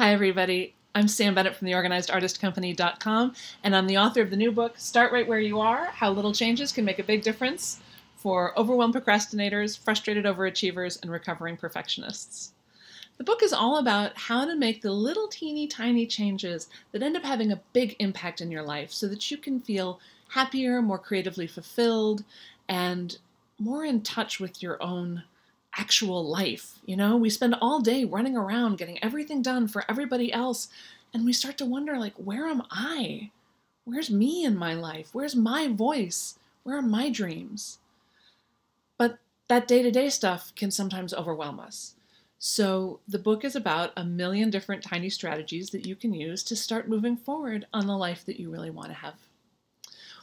Hi, everybody. I'm Sam Bennett from theorganizedartistcompany.com, and I'm the author of the new book, Start Right Where You Are How Little Changes Can Make a Big Difference for Overwhelmed Procrastinators, Frustrated Overachievers, and Recovering Perfectionists. The book is all about how to make the little teeny tiny changes that end up having a big impact in your life so that you can feel happier, more creatively fulfilled, and more in touch with your own actual life. You know, we spend all day running around getting everything done for everybody else, and we start to wonder, like, where am I? Where's me in my life? Where's my voice? Where are my dreams? But that day to day stuff can sometimes overwhelm us. So, the book is about a million different tiny strategies that you can use to start moving forward on the life that you really want to have.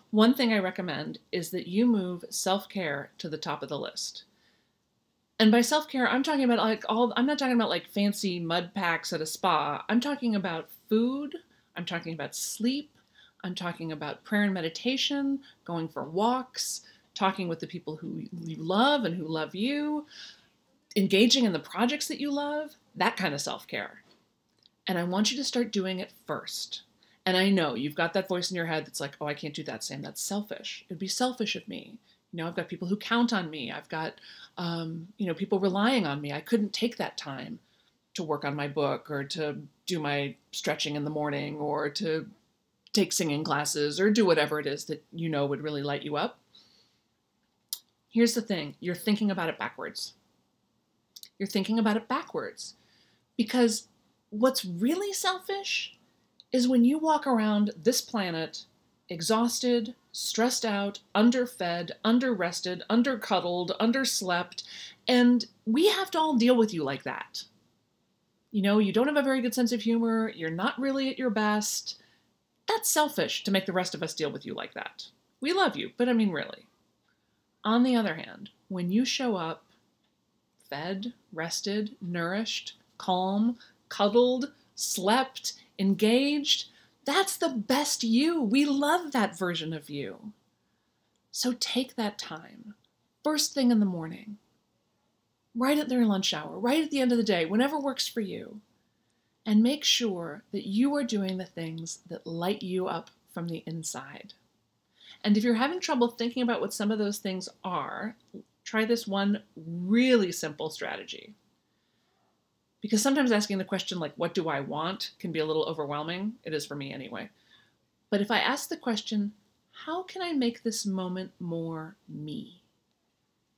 One thing I recommend is that you move self care to the top of the list. And by self care, I'm talking about like all, I'm not talking about like fancy mud packs at a spa. I'm talking about food. I'm talking about sleep. I'm talking about prayer and meditation, going for walks, talking with the people who you love and who love you, engaging in the projects that you love, that kind of self care. And I want you to start doing it first. And I know you've got that voice in your head that's like, oh, I can't do that, Sam. That's selfish. It'd be selfish of me. You know, I've got people who count on me. I've got, um, you know, people relying on me. I couldn't take that time to work on my book or to do my stretching in the morning or to take singing classes or do whatever it is that you know would really light you up. Here's the thing you're thinking about it backwards. You're thinking about it backwards because what's really selfish is when you walk around this planet exhausted, stressed out, underfed, underrested, undercuddled, underslept, and we have to all deal with you like that. You know, you don't have a very good sense of humor, you're not really at your best. That's selfish to make the rest of us deal with you like that. We love you, but I mean, really. On the other hand, when you show up fed, rested, nourished, calm, cuddled, slept, engaged, that's the best you. We love that version of you. So take that time, first thing in the morning, right at their lunch hour, right at the end of the day, whenever works for you, and make sure that you are doing the things that light you up from the inside. And if you're having trouble thinking about what some of those things are, try this one really simple strategy because sometimes asking the question like what do i want can be a little overwhelming. It is for me anyway. But if i ask the question how can i make this moment more me?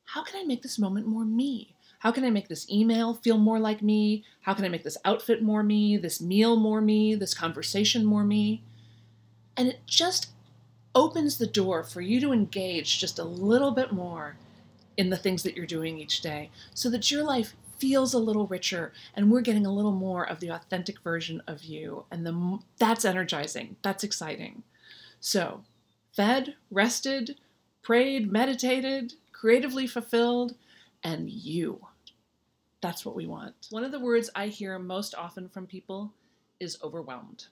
How can i make this moment more me? How can i make this email feel more like me? How can i make this outfit more me? This meal more me? This conversation more me? And it just opens the door for you to engage just a little bit more in the things that you're doing each day so that your life feels a little richer and we're getting a little more of the authentic version of you and the that's energizing that's exciting. So fed rested prayed meditated creatively fulfilled and you. That's what we want. One of the words i hear most often from people is overwhelmed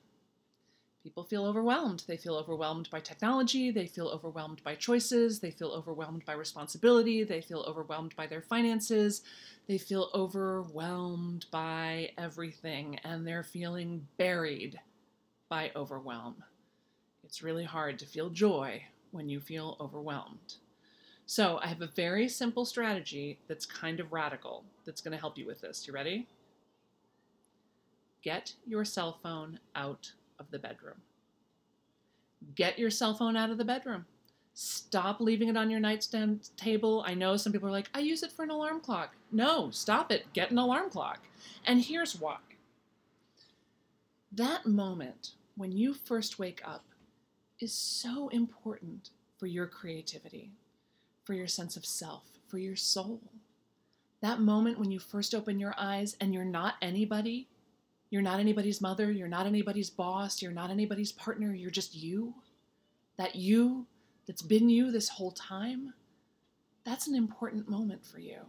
people feel overwhelmed. They feel overwhelmed by technology, they feel overwhelmed by choices, they feel overwhelmed by responsibility, they feel overwhelmed by their finances, they feel overwhelmed by everything, and they're feeling buried by overwhelm. It's really hard to feel joy when you feel overwhelmed. So, I have a very simple strategy that's kind of radical that's going to help you with this. You ready? Get your cell phone out of the bedroom. Get your cell phone out of the bedroom. Stop leaving it on your nightstand table. I know some people are like, I use it for an alarm clock. No, stop it. Get an alarm clock. And here's why. That moment when you first wake up is so important for your creativity, for your sense of self, for your soul. That moment when you first open your eyes and you're not anybody you're not anybody's mother, you're not anybody's boss, you're not anybody's partner, you're just you. That you that's been you this whole time, that's an important moment for you.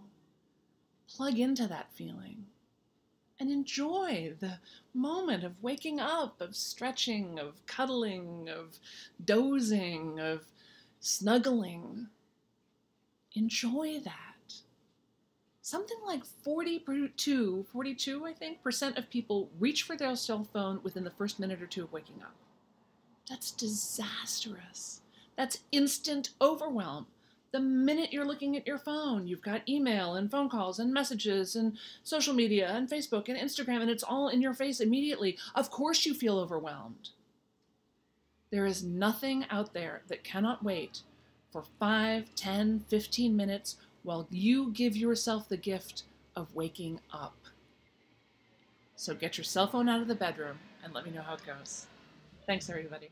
Plug into that feeling and enjoy the moment of waking up, of stretching, of cuddling, of dozing, of snuggling. Enjoy that. Something like 42, 42, I think, percent of people reach for their cell phone within the first minute or two of waking up. That's disastrous. That's instant overwhelm. The minute you're looking at your phone, you've got email and phone calls and messages and social media and Facebook and Instagram, and it's all in your face immediately. Of course, you feel overwhelmed. There is nothing out there that cannot wait for 5, 10, 15 minutes while you give yourself the gift of waking up. So get your cell phone out of the bedroom and let me know how it goes. Thanks, everybody.